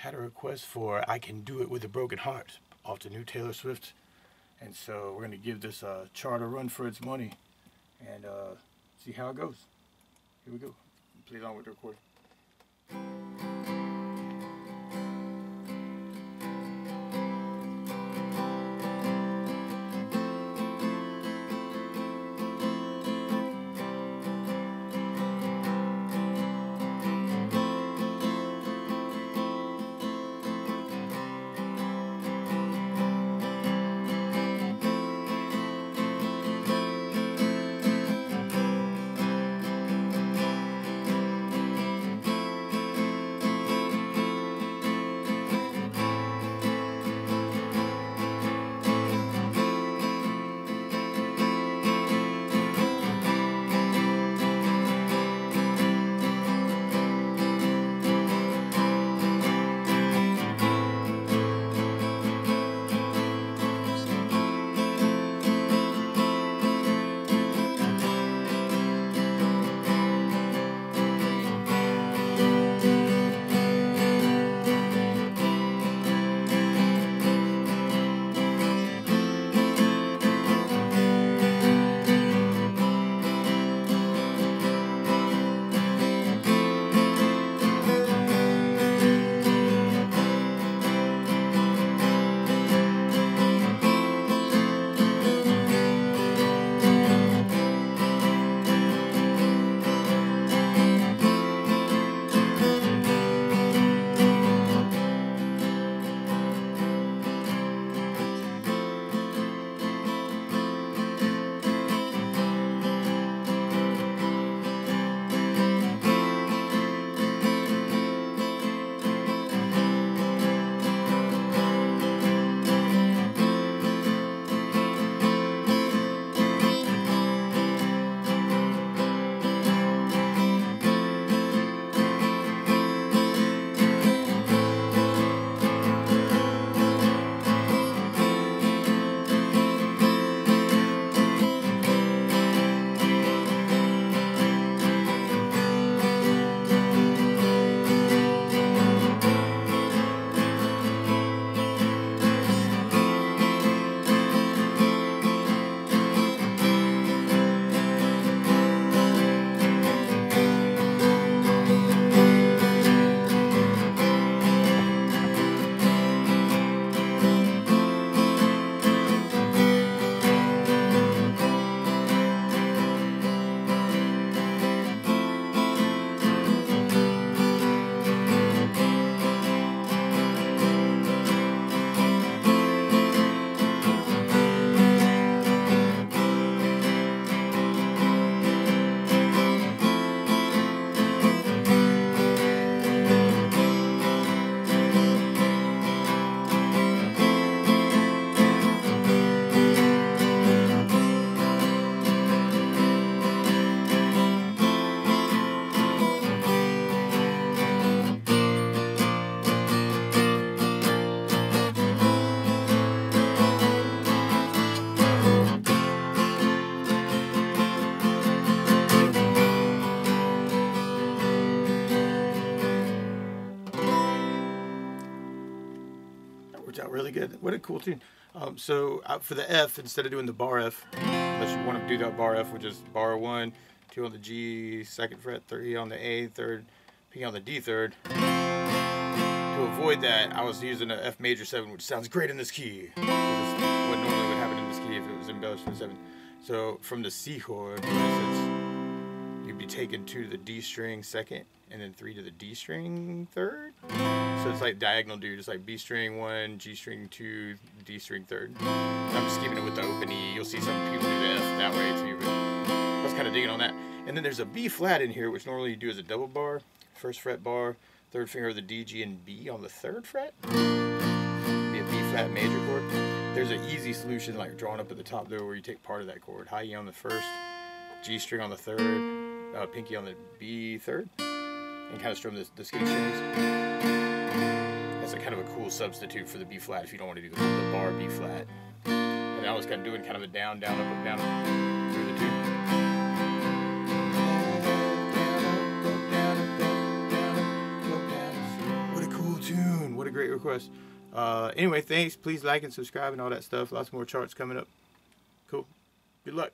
had a request for I Can Do It With a Broken Heart off the new Taylor Swift. And so we're going to give this uh, chart a run for its money and uh, see how it goes. Here we go. Play along with the recording. Out really good. What a cool tune. Um, so uh, for the F, instead of doing the bar F, unless you want to do that bar F, which is bar one, two on the G, second fret, three on the A, third, P on the D third. To avoid that, I was using a F major seven, which sounds great in this key. What normally would happen in this key if it was embellished in seven. So from the C chord, for instance, you'd be taken to the D string second, and then three to the D string third. So it's like diagonal dude. It's like B string one, G string two, D string third. I'm just keeping it with the open E. You'll see some people do the F that way too, but I was kind of digging on that. And then there's a B flat in here, which normally you do as a double bar. First fret bar, third finger of the D, G, and B on the third fret. Be a B flat major chord. There's an easy solution like drawn up at the top there where you take part of that chord. High E on the first, G string on the third, uh, pinky on the B third, and kind of strum the, the strings that's a kind of a cool substitute for the B flat if you don't want to do the, bar B flat. And I was kind of doing kind of a down, down, up, up, down, up through the two. What a cool tune. What a great request. Uh, anyway, thanks. Please like and subscribe and all that stuff. Lots more charts coming up. Cool. Good luck.